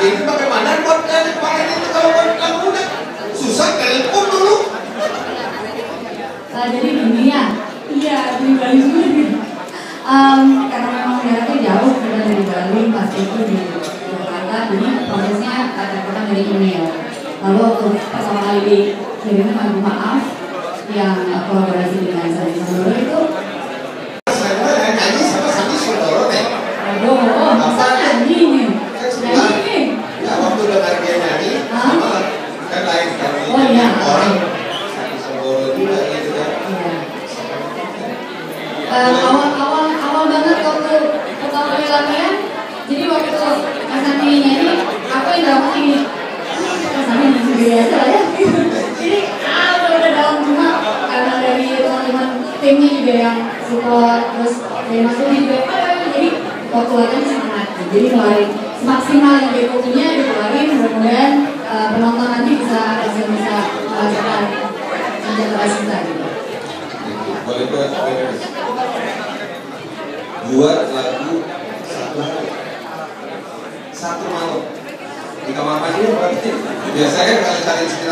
itu bagaimana buat kalian kemarin itu kalau buat kamu udah susah telepon dulu. Uh, jadi gini ya, iya di Bali juga. Um, karena memang jaraknya jauh kita dari Bali pas itu di Jakarta, jadi prosesnya ada kita dari email. Lalu waktu pertama kali dikirimkan lagu maaf yang Um, awal awal awal banget waktu pertama kali latihan jadi waktu Mas Andi nyanyi aku yang dalam ini Mas Andi nyanyi lah ya jadi ah udah dalam rumah karena dari teman-teman timnya juga yang support terus dari Mas Andi juga "Ah," jadi waktu latihan semangat jadi keluarin maksimal yang dia punya dikeluarin mudah-mudahan uh, penonton nanti bisa bisa bisa merasakan kerja keras gitu Boleh buat lagu satu hari. Satu malam. Di kamar mandi berarti biasanya kalau cari sekitar